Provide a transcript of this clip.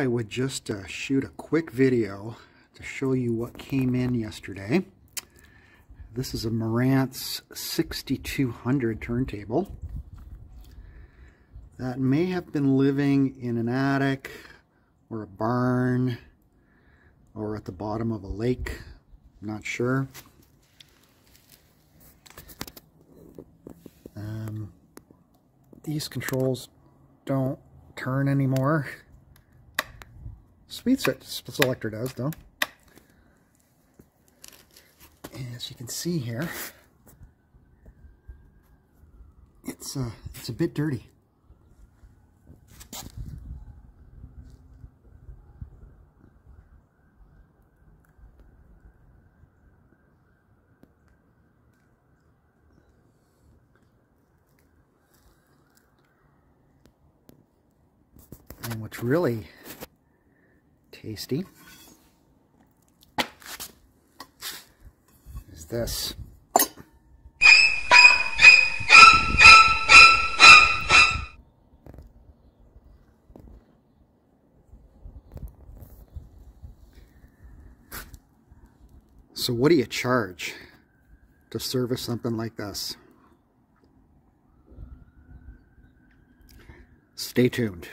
I would just uh, shoot a quick video to show you what came in yesterday. This is a Marantz 6200 turntable that may have been living in an attic or a barn or at the bottom of a lake. I'm not sure. Um, these controls don't turn anymore. Speed selector does though. As you can see here, it's uh, it's a bit dirty. And what's really tasty is this. So what do you charge to service something like this? Stay tuned.